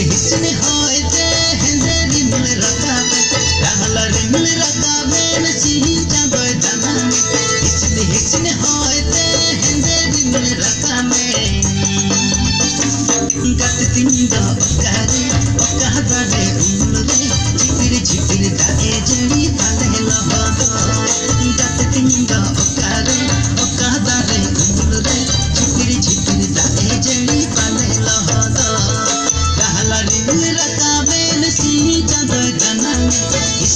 হিসন হয় যে হেজেরি মনে রাখাবে রাহলা রে মনে রাখাবে সিহি যাবে জানাবে হিসন হিসন হয় যে হেজেরি মনে রাখাবে গাতে তিন দা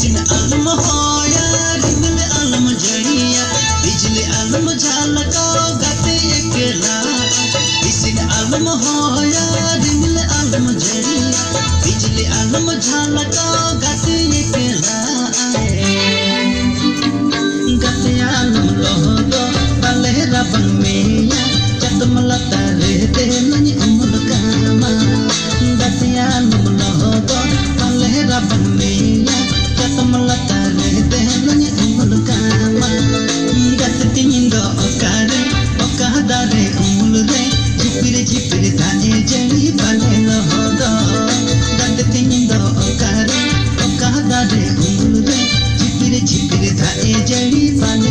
सिन अलम होया रिमल अलम जड़िया। बिजली अलम झलको, गते एकला सिन अलम होया रिमल अलम जड़िया। बिजली अलम झलको, गते एकला ah a